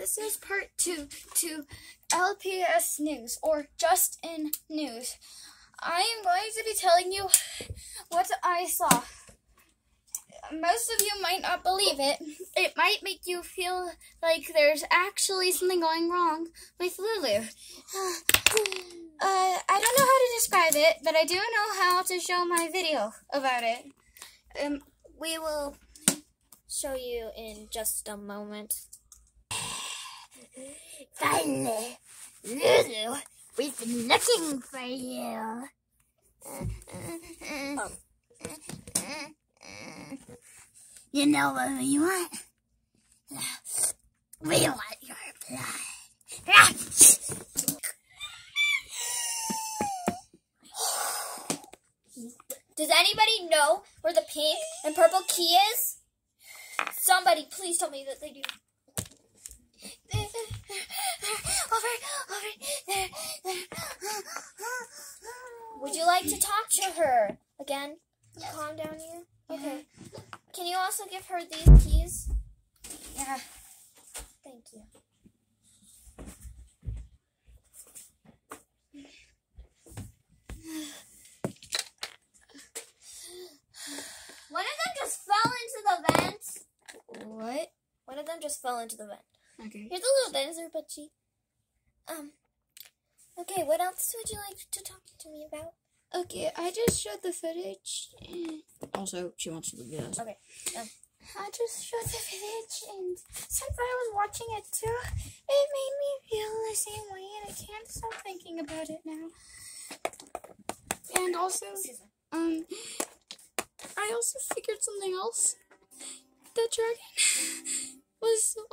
this is part two to LPS News or Just in News. I am going to be telling you what I saw. Most of you might not believe it. It might make you feel like there's actually something going wrong with Lulu. Uh, I don't know how to describe it, but I do know how to show my video about it. Um, we will show you in just a moment. Finally, Lulu, we've been looking for you. You know what we want? We want your blood. Does anybody know where the pink and purple key is? Somebody, please tell me that they do. Over, over there, there. Would you like to talk to her again? Calm down, you. Mm-hmm. Okay. Can you also give her these keys? Yeah. Thank you. One of them just fell into the vent. What? One of them just fell into the vent. Okay. Here's a little dinosaur butchie. Um. Okay, what else would you like to talk to me about? Okay, I just showed the footage. and- Also, she wants to do this. Okay. I just showed the footage, and since I was watching it too, it made me feel the same way, and I can't stop thinking about it now. And also, um, I also figured something else. The dragon was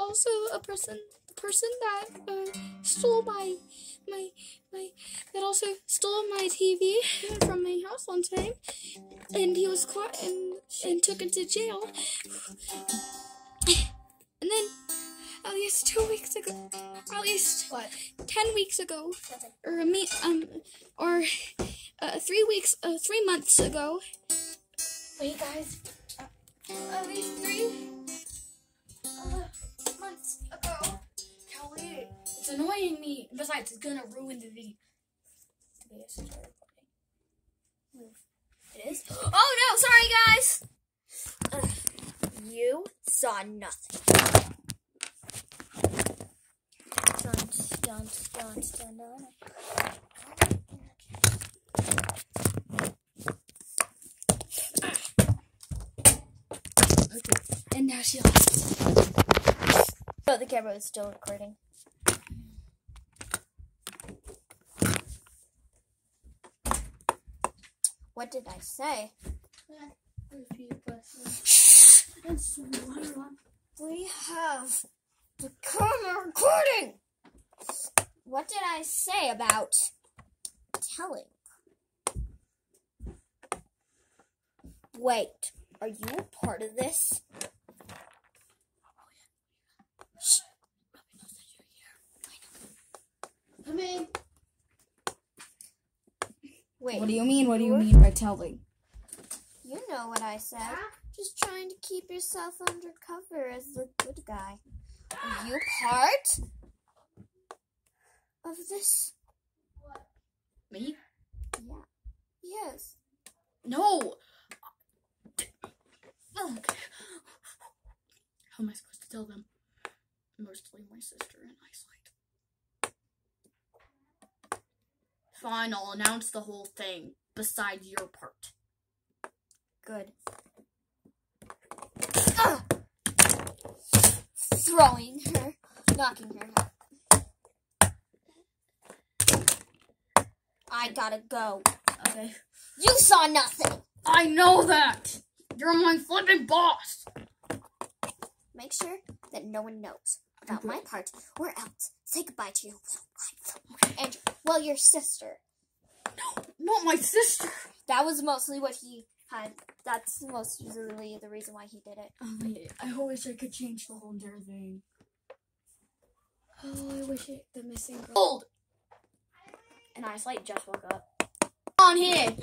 also a person, the person that uh, stole my, my, my, that also stole my TV from my house one time, and he was caught and and took into jail. And then, at least two weeks ago, at least What? ten weeks ago, or me, um, or uh, three weeks, uh, three months ago. Wait, guys. Besides, it's gonna ruin the video. It is. Oh no, sorry guys. Ugh, you saw nothing. Don't, don't, don't, don't, don't. And now she left. But the camera is still recording. What did I say? We have the camera recording. What did I say about telling? Wait, are you a part of this? Come in. Wait, What do you mean? What do you mean by telling? you know what I said. Just trying to keep yourself undercover as the good guy. Are you part of this? What? Me? Yeah. Yes. No. Oh, okay. How am I supposed to tell them? Mostly my sister and eyesight. Fine, I'll announce the whole thing. Besides your part. Good. Ah! Throwing her, knocking her. I gotta go. Okay. You saw nothing. I know that. You're my flippin' boss. Make sure that no one knows about my part, or else say goodbye to your little wife. And well, your sister. No, not my sister. That was mostly what he had. That's mostly the reason why he did it. Oh, wait, I wish I could change the whole entire thing. Oh, I wish it, the missing girl. Old. And eyesight just woke up. On here.